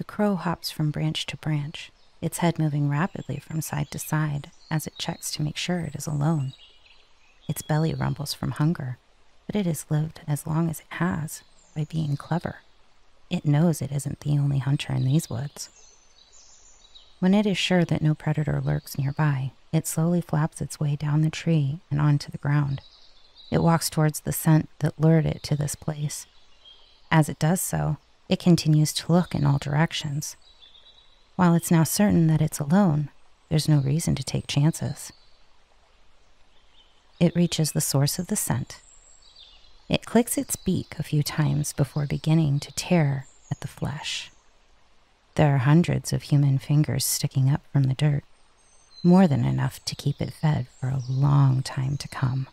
The crow hops from branch to branch, its head moving rapidly from side to side as it checks to make sure it is alone. Its belly rumbles from hunger, but it has lived as long as it has by being clever. It knows it isn't the only hunter in these woods. When it is sure that no predator lurks nearby, it slowly flaps its way down the tree and onto the ground. It walks towards the scent that lured it to this place. As it does so, it continues to look in all directions. While it's now certain that it's alone, there's no reason to take chances. It reaches the source of the scent. It clicks its beak a few times before beginning to tear at the flesh. There are hundreds of human fingers sticking up from the dirt, more than enough to keep it fed for a long time to come.